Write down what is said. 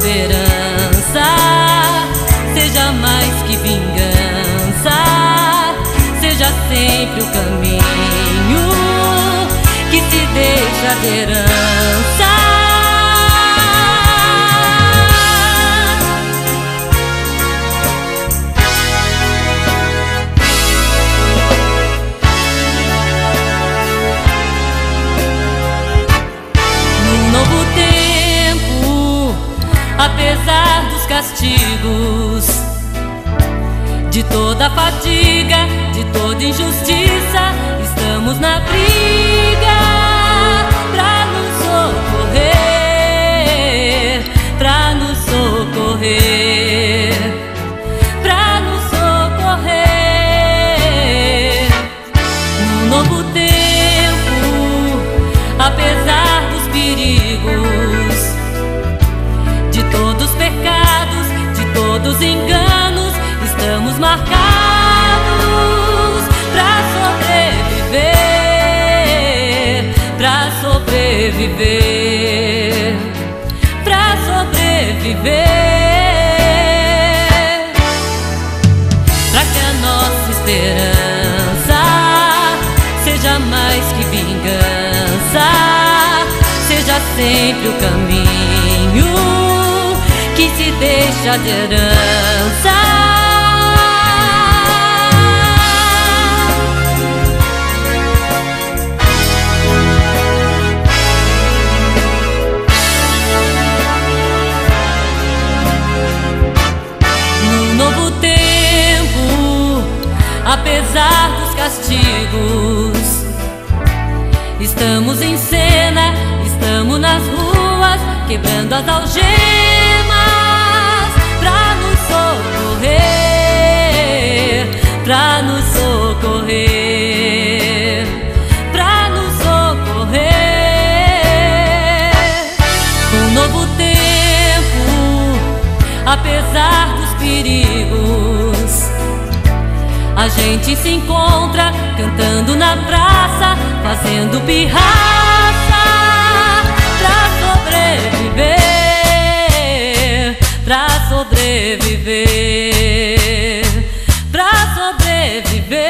esperança seja mais que vingança, seja sempre o caminho que se deixa de herança. Castigos, de toda fadiga, de toda injustiça, estamos na briga todos enganos, estamos marcados para sobreviver, para sobreviver, para sobreviver. Para que a nossa esperança seja mais que vingança, seja sempre o caminho que se deixa de herança. Apesar dos castigos, estamos em cena, estamos nas ruas, quebrando as algemas. apesar dos perigos. A gente se encontra cantando na praça, fazendo pirraça pra sobreviver, pra sobreviver, pra sobreviver.